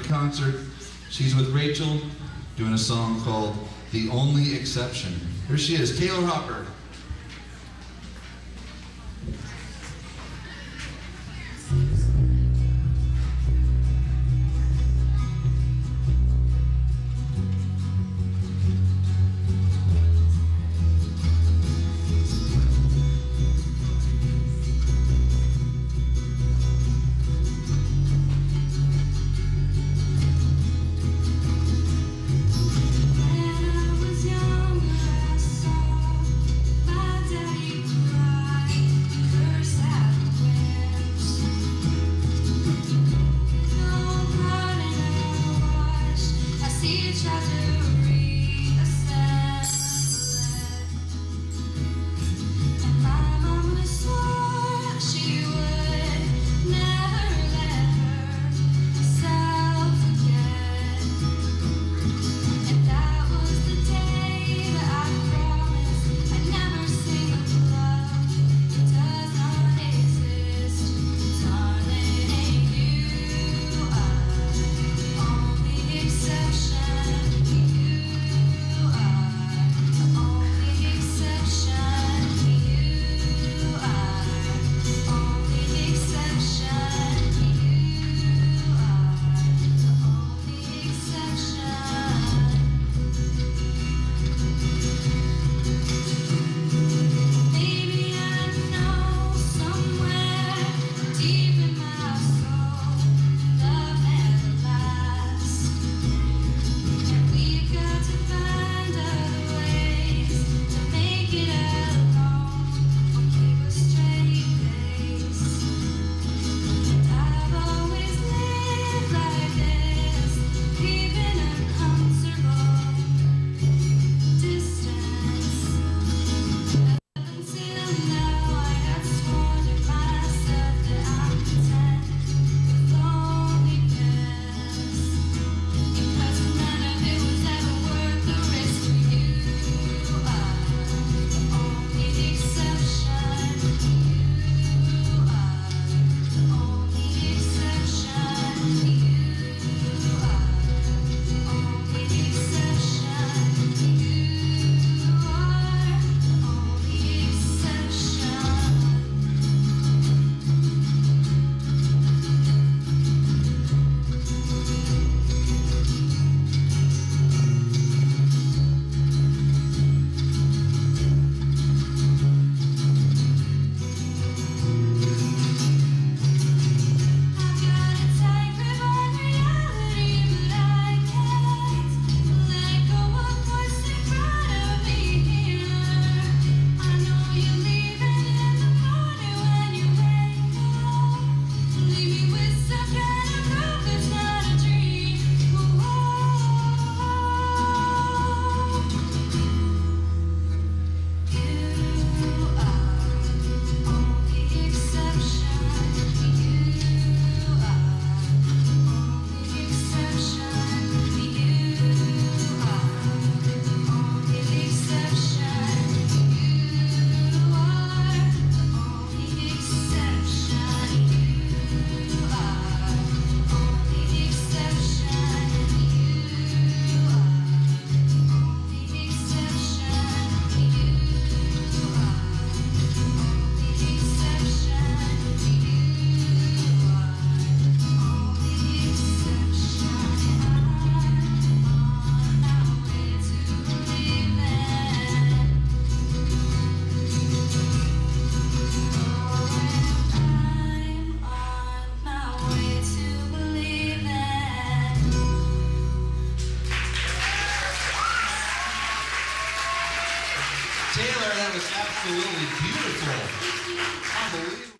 concert. She's with Rachel doing a song called The Only Exception. Here she is, Taylor Hopper. shatters. Taylor, that was absolutely beautiful. Unbelievable.